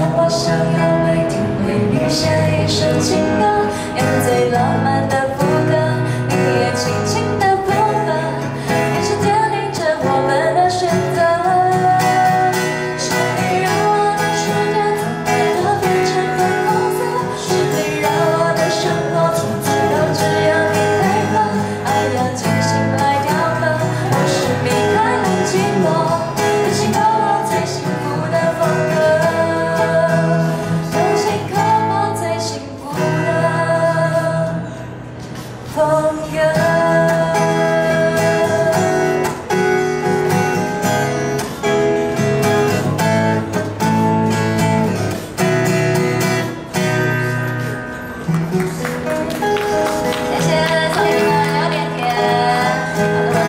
我想要每天为你写一首情歌。